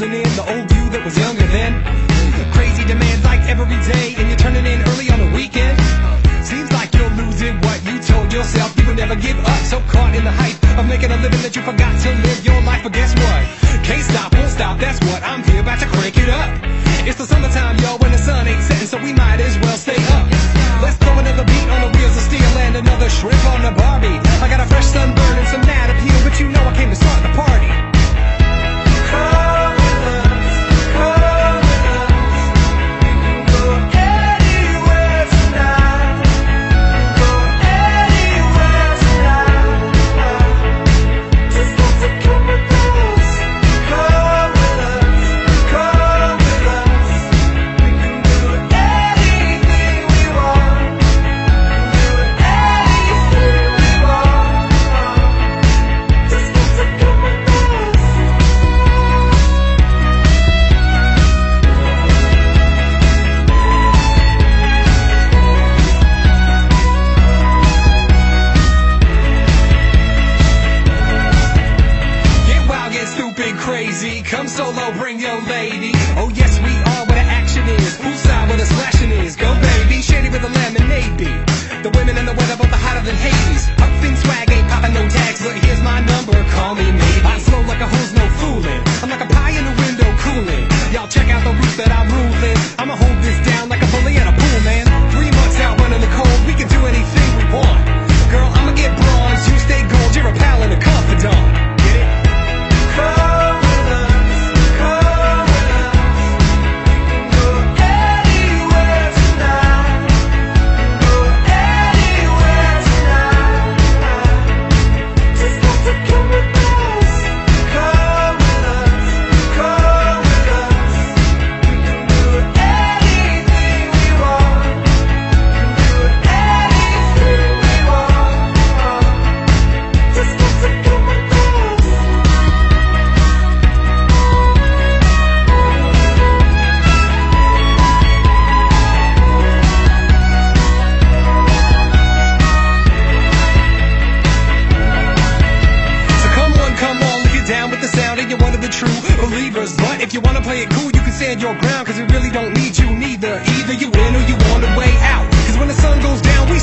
in the old you that was younger then. Crazy demands like every day, and you're turning in early on the weekend. Seems like you're losing what you told yourself you would never give up. So caught in the hype of making a living that you forgot to live your life. But guess what? Can't stop, won't stop. That's what I'm here about to crank it up. It's the summertime, yo, when the sun. crazy. Come solo, bring your lady. Oh yes, we are where the action is. Poolside where the slashing is. Go back. believers. But if you wanna play it cool, you can stand your ground, cause we really don't need you neither. Either you in or you on the way out. Cause when the sun goes down, we